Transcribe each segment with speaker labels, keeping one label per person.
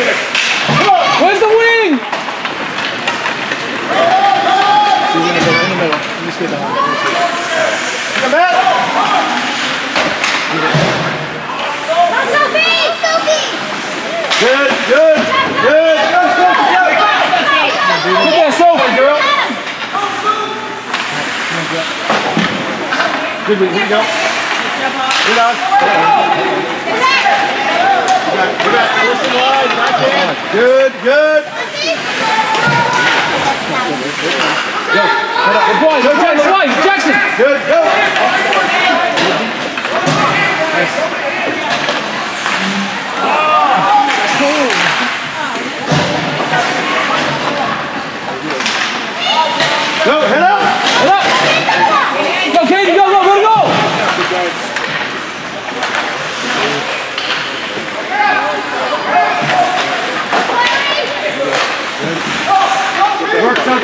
Speaker 1: Where's the wing? She's in the middle. In the middle. You just get behind.
Speaker 2: Come back. Good, good, good.
Speaker 1: There, Sophie, girl.
Speaker 2: Good, we go. Good on. We got listen wide, back in. Good, good.
Speaker 1: Boy. Good boy. Good boy. Jackson.
Speaker 2: Good, go. Go, head up.
Speaker 1: Head up. Go, Katie. Go, go, go, go.
Speaker 2: Work, son.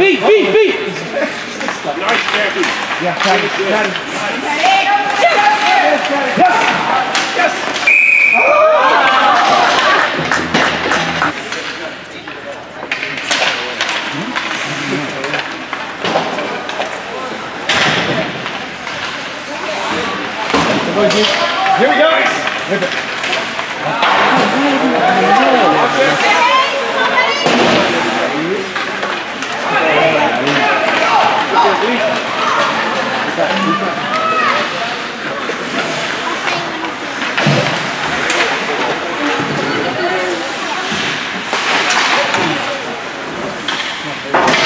Speaker 1: Feet, feet, feet.
Speaker 2: Yeah, got it, got it. Yes. Yes. Here we go.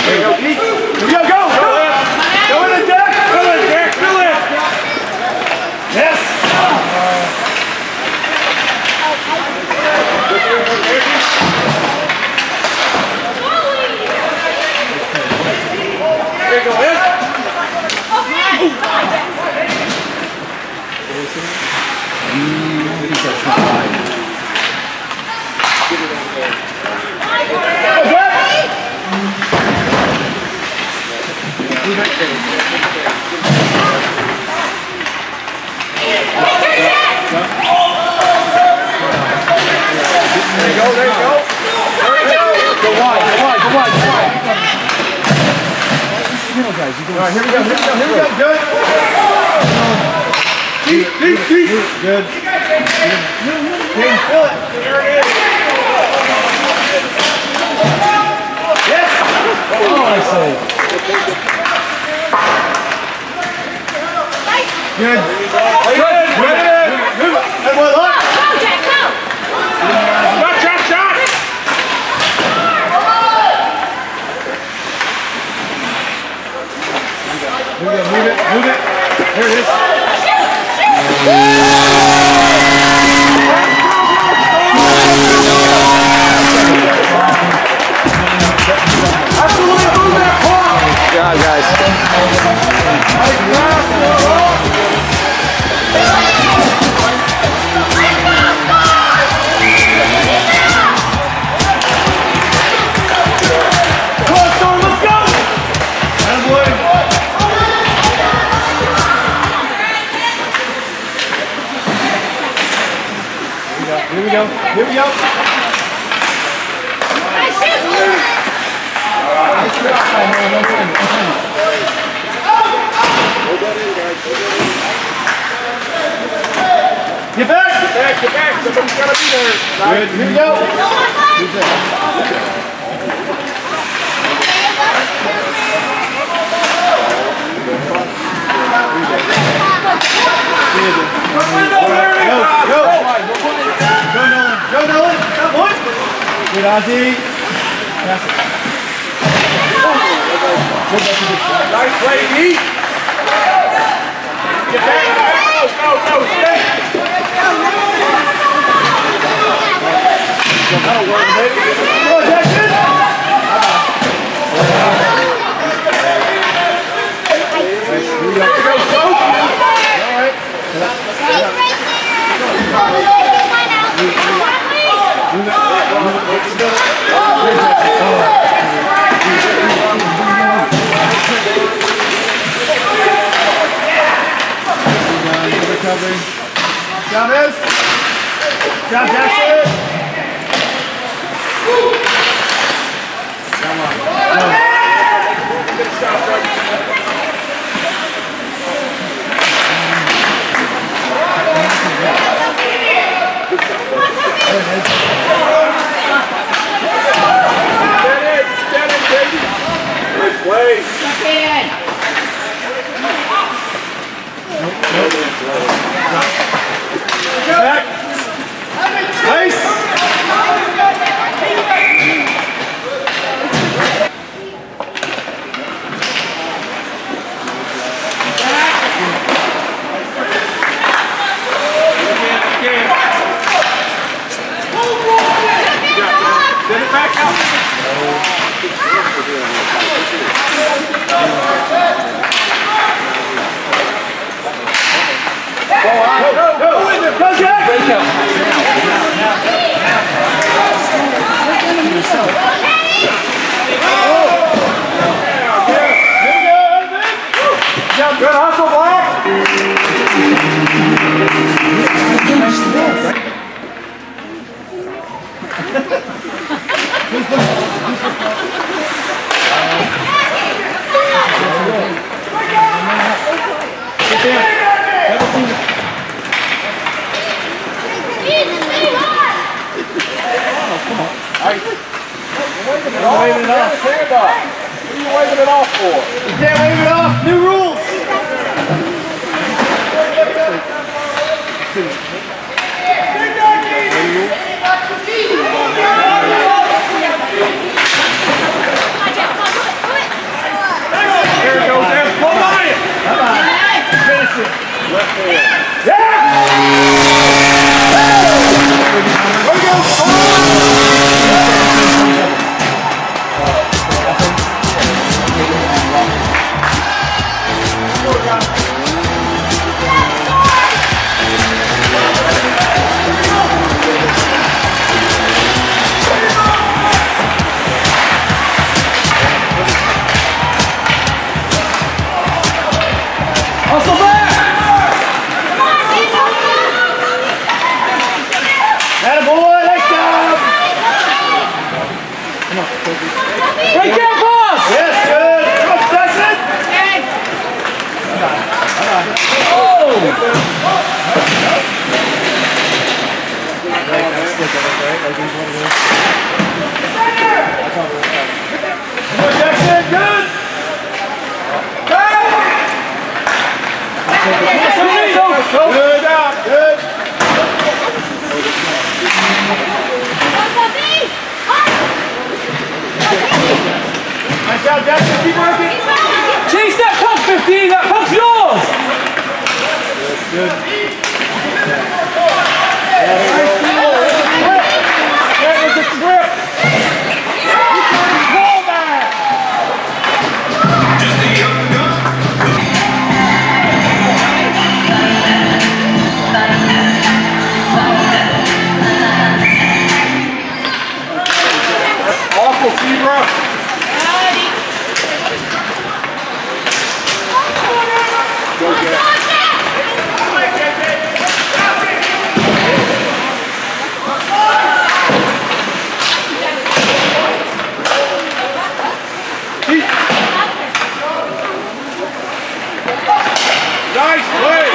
Speaker 2: Here we go, Pete. Here we go, go, go. Go in the deck. Fill it, Derek, fill it. Yes. There you go, Ed. There you go, there you go.
Speaker 1: Go wide, go wide, go wide, go wide. Middle guys, you
Speaker 2: All right, here we go, here we go, here we go. Good. Deep, deep, deep. Good. Is. Move it. Move it, move it, move it. There Nice pass. Come on, Storm, let's go. Here we go. Here we go. Get back! Get back, get back! Somebody's gotta be there! Good. Here we go! Good Ozzy. Nice play, Pete. Oh, recovery. Chavez. Job Jackson. Come on. Come on. Good shot, brother. Wait. Nope, nope. Back. Now, now, Right there! Nós dois!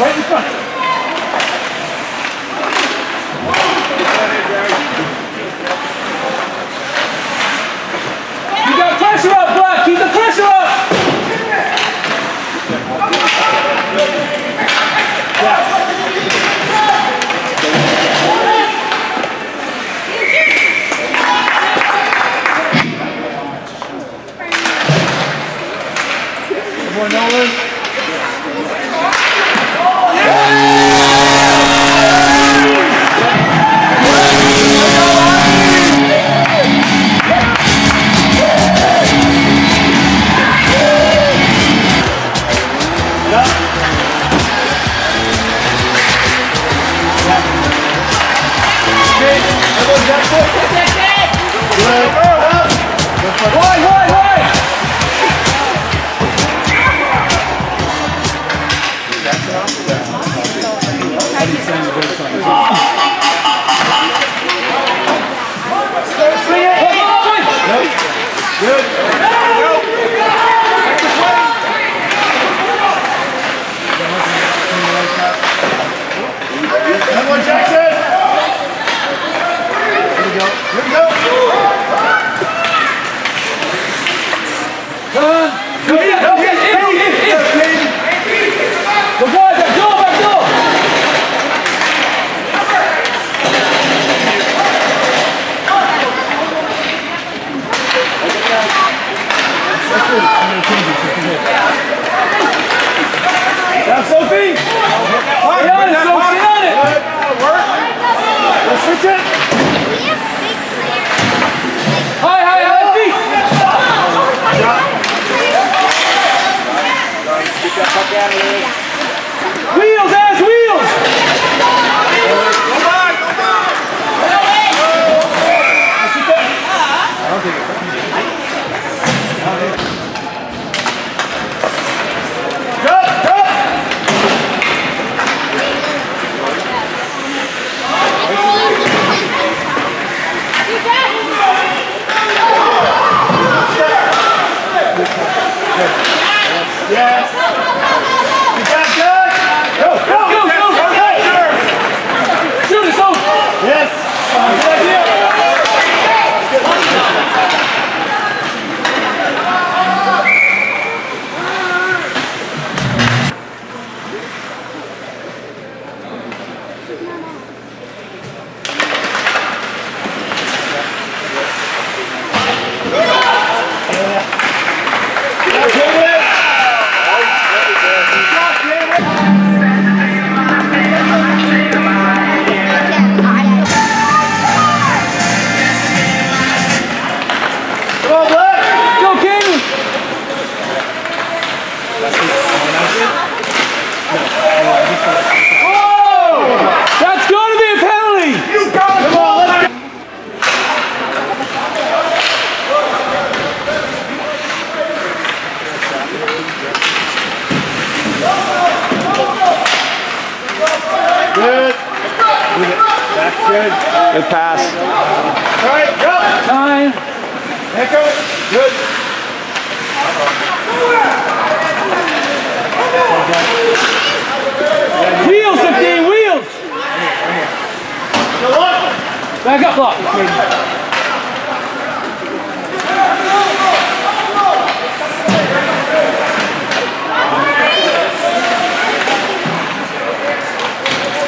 Speaker 2: right in front. Wheels, Good. That's good. Good
Speaker 1: pass.
Speaker 2: All right, go.
Speaker 1: Time.
Speaker 2: Echo. Good.
Speaker 1: Wheels, 15, wheels! Back up, block.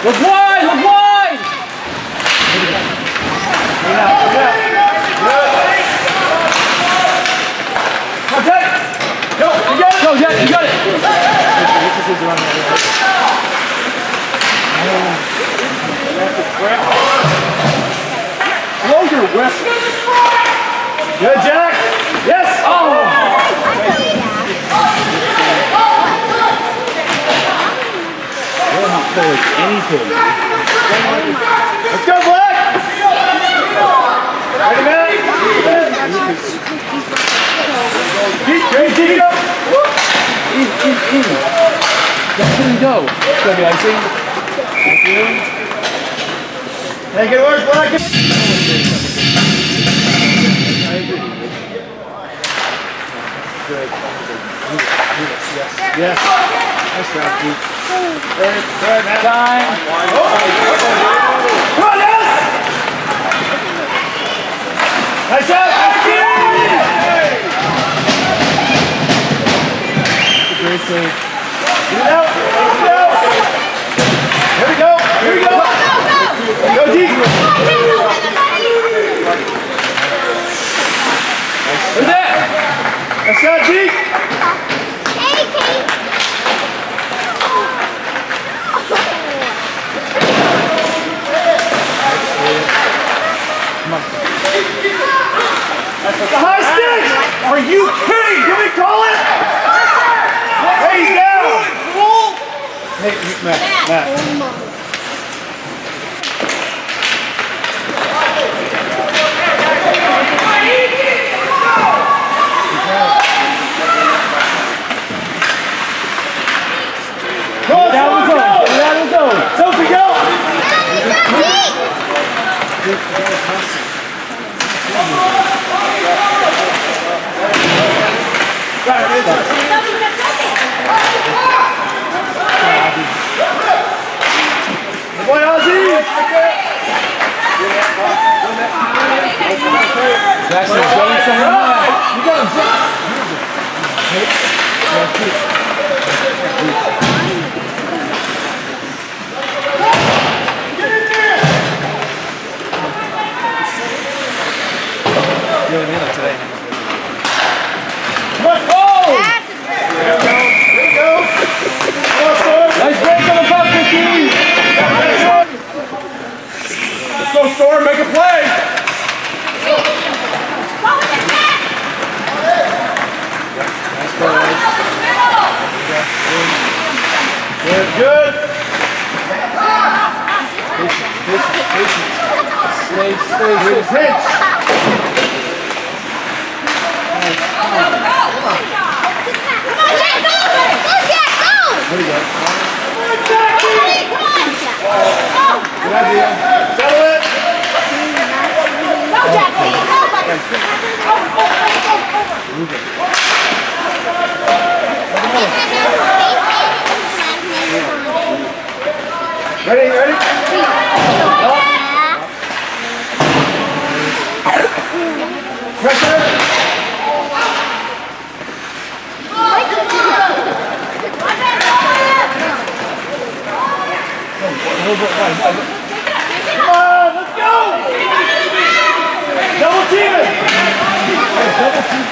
Speaker 1: Look wide, look wide!
Speaker 2: Go. You got it.
Speaker 1: Jet, it!
Speaker 2: Blow your whip. Good, Jack. Yes. Oh. Let's go, Black. Wait a minute. Keep, keep, keep, go.
Speaker 1: In, in, in. Let him go. It's gonna be icing. Thank you.
Speaker 2: Make it work, Black. Yes. Nice job, Pete. Third, third.
Speaker 1: Time.
Speaker 2: Come on, yes! Nice job!
Speaker 1: Great save.
Speaker 2: Get it out! Get it out! Here we go! Here we go! Go deep.
Speaker 1: That.
Speaker 2: That's not deep.
Speaker 3: Hey, Kate.
Speaker 2: The high stick! Are you kidding? Can we call it? Hey, Matt, Matt. Go! Boy, Ozzy!
Speaker 1: Jackson, going. You got him. Nice break on the bucket, team.
Speaker 2: Let's go, Storm, make a play! Good, good.
Speaker 1: Stay, stay,
Speaker 2: Good
Speaker 1: stay.
Speaker 2: pitch. Good idea. Settle it. Ready, ready? Pressure. Come on, let's go! Double team it!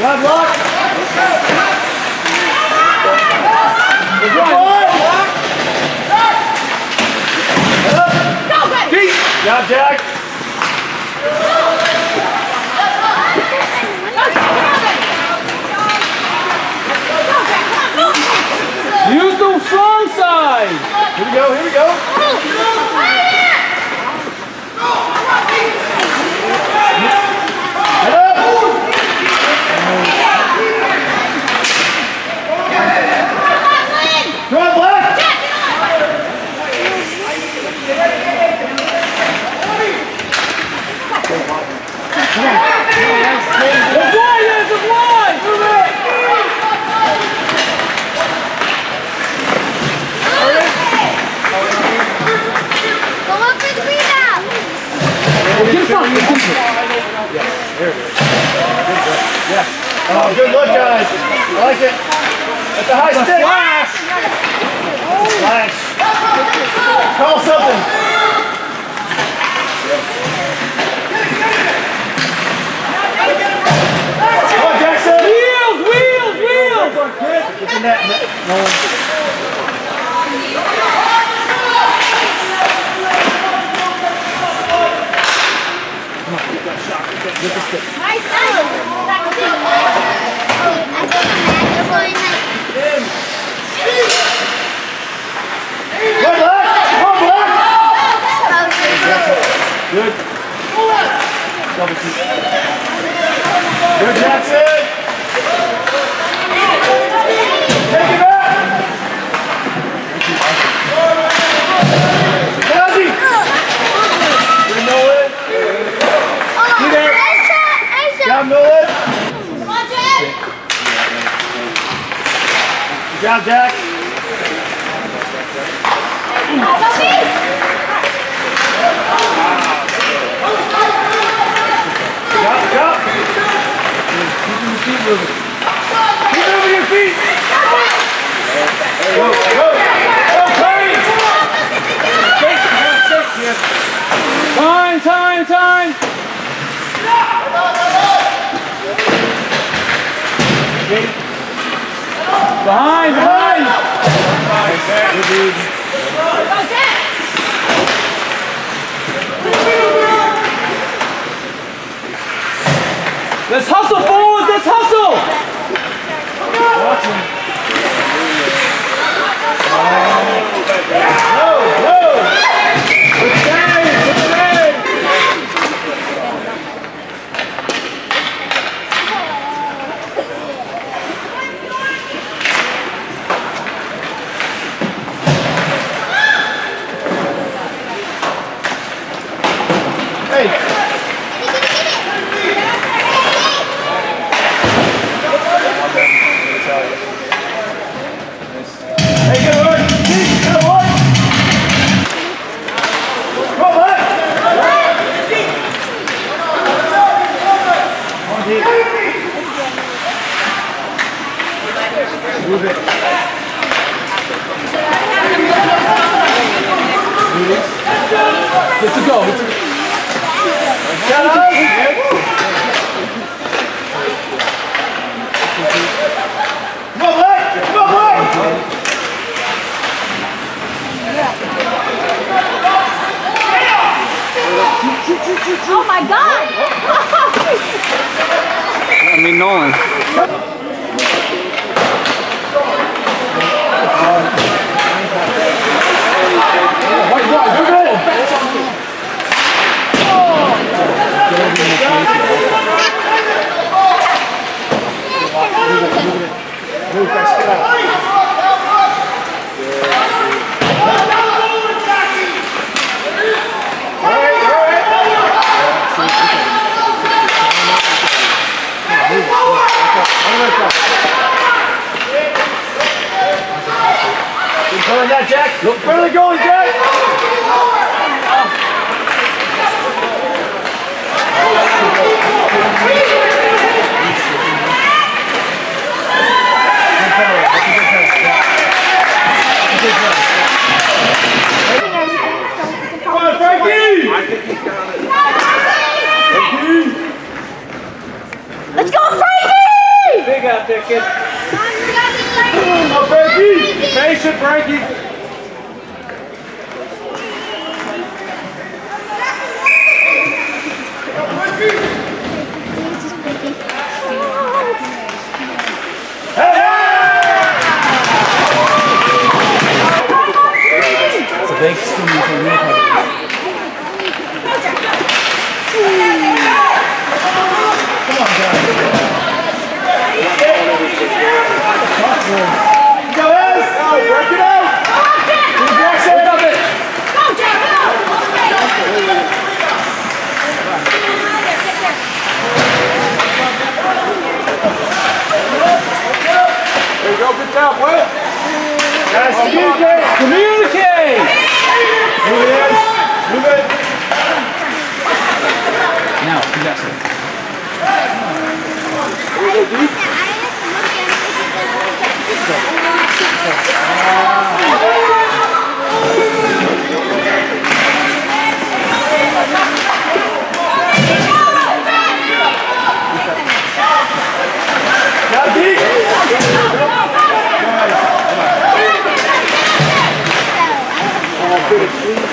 Speaker 2: Got lock. Good one. Deep. Job, Jack.
Speaker 1: Use the strong side.
Speaker 2: Here we go, here we go. Head up. Drive left.
Speaker 1: The boy is the boy. Get fine.
Speaker 2: Oh, good look, guys. I like it. At the high stick.
Speaker 1: Flash.
Speaker 2: Flash. Call something. Come on, Jackson.
Speaker 1: Wheels, wheels, wheels.
Speaker 2: Get the net, net. No. Good left. Come on, left. Good. Double team. Good, Jackson. Take it back. job, Jack. Jump, jump. Keep your feet moving. Keep moving your feet. Go, go. Go, Curry. Time, time, time. Ready? Vai,
Speaker 3: vai! Vai, vai! my God!
Speaker 1: I mean,
Speaker 2: no one. Oh. Move that shit out. Where are they going, Jack? Come on,
Speaker 3: guys. Go,
Speaker 2: work it out! You communicate!
Speaker 1: Communicate!
Speaker 2: Move it.
Speaker 1: Now,
Speaker 2: conductor. Here we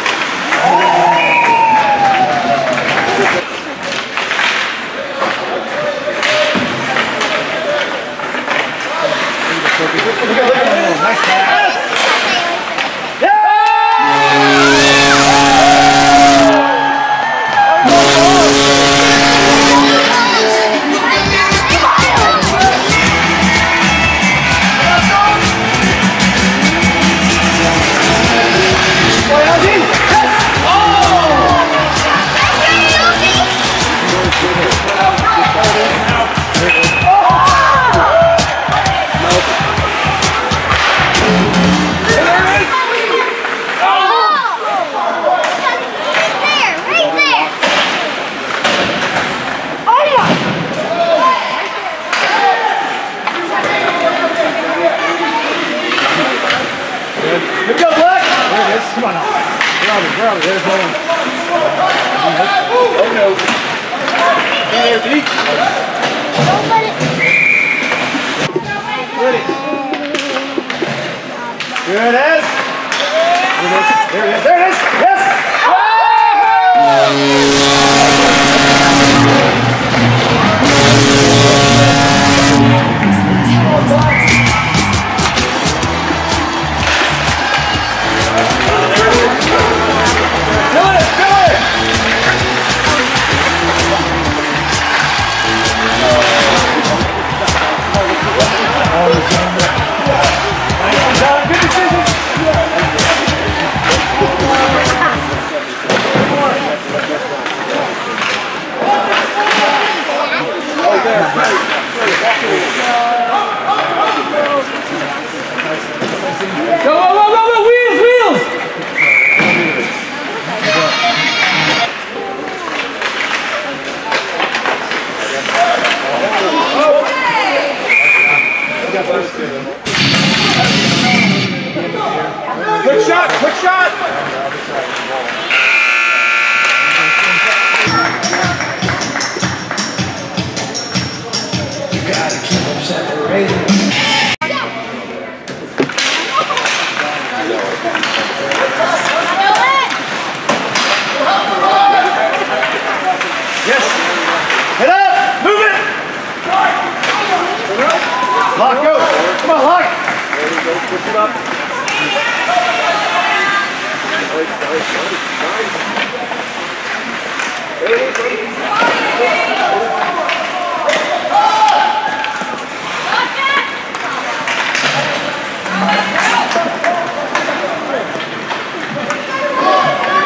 Speaker 2: hold up.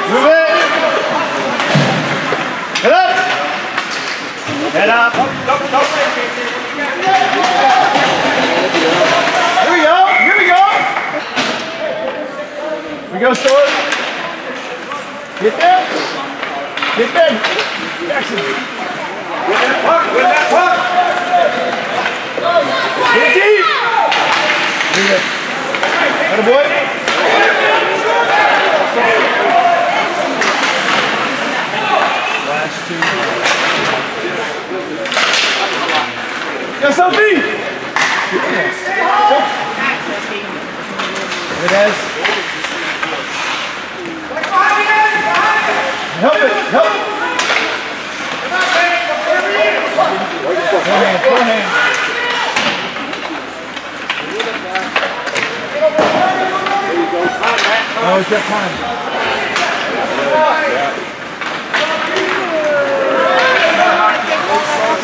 Speaker 2: Move it. Head up. Head up we go. Here we go. We go, Stuart. Get there. Get there. Jackson. Win that puck. Win that puck. Get deep. It. Atta boy. Last two. Go, Sophie! It is. Help it, help it. Forehand, forehand. Oh, it's that time.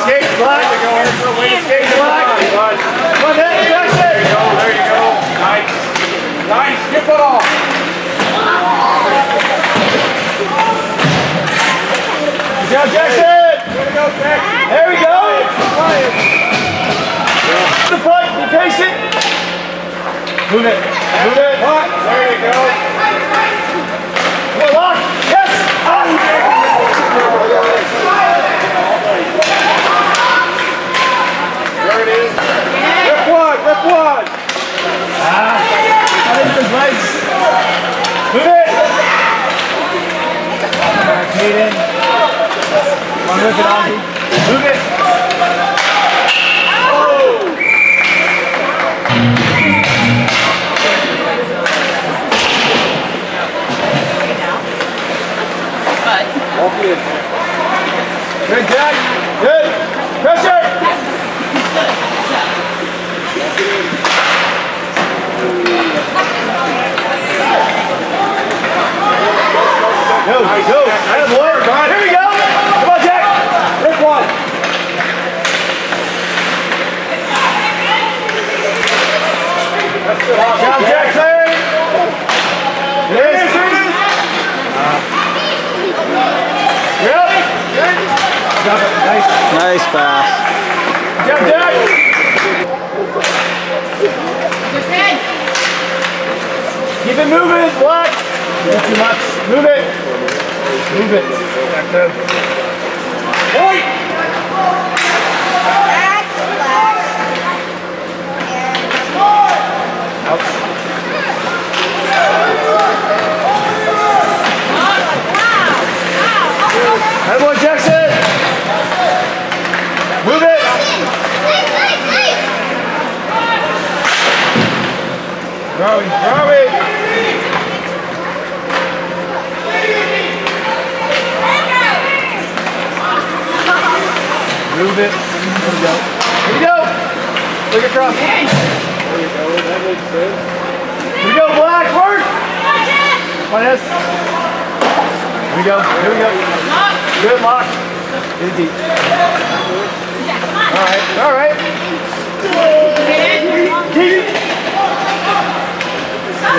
Speaker 2: Skate black. Skate black. Come on, Nick, There you go, there you go. Nice. Nice, get it off. Go, Jackson. There we go. The puck, be patient. Move it, move it. There you go. Lock. Ah. Ah. Move it. Alright, Caden. Come on, rip it, Ozzy. Move it. Good, Jack. Good. Pressure. Go, go. Atta boy. Here we go. Come on, Jack. Pick one. Good job, Jackson. There it is, there it is. You're up. Drop. Nice.
Speaker 4: Nice pass.
Speaker 2: Good job, Jack. Keep it moving, Black. Not too much. Move it. Move it. Back there. Point. Hey, boy, Jackson. Move it. Growing, growing. Move it. Here we go. Here we go. Look across. That makes sense. Here we go, Black. Work. On. Here we go. Here we go. Good lock. Get it deep. All right. All right. Keep it.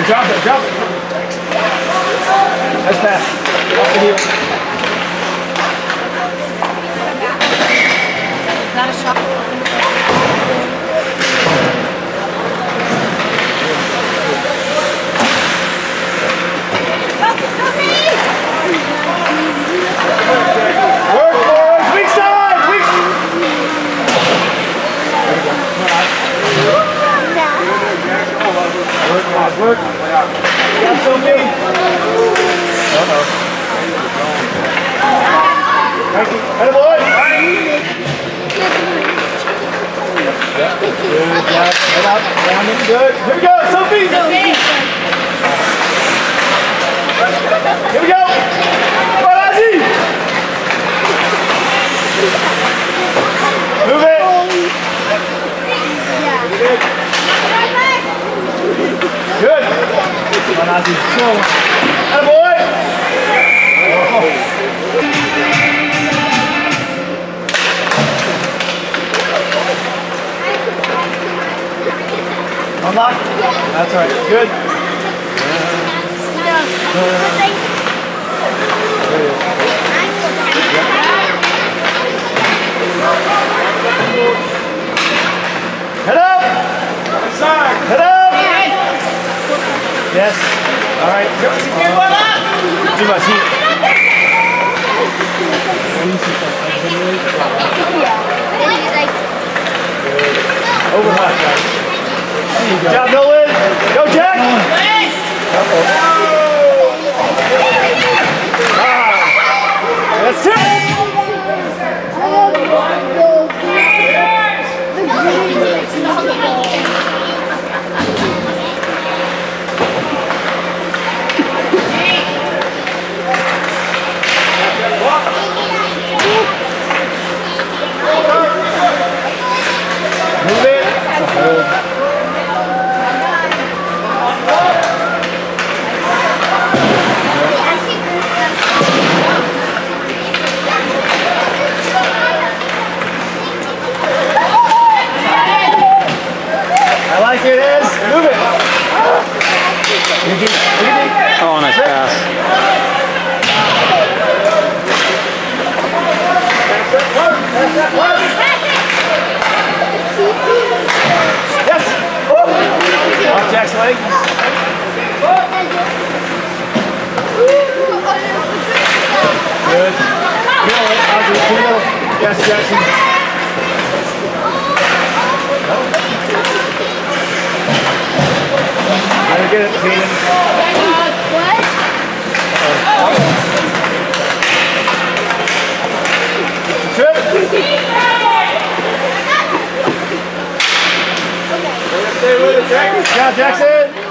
Speaker 2: Drop it. Drop it. Nice pass. Off the heel. Work, boys. Weak side. Weak. Work, guys. Work. Got Sophie. Uh-oh. Thank you. Atta boy. Good job. Head up. Rounding. Good. Here we go. Sophie. Here we go. Move it!
Speaker 1: Yeah. Good!
Speaker 2: Come on, Unlock? That's right. Good. Uh, uh, Yes. All right. Too much heat. Over hot, guys. Good job, Nolan. Go, Jack. Uh
Speaker 4: -oh.
Speaker 2: Ah. That's it. Good. Kill it, Audrey. Kill Yes, Jackson. Better
Speaker 1: get
Speaker 2: it,
Speaker 1: Kaden. What?
Speaker 2: Uh John Jackson.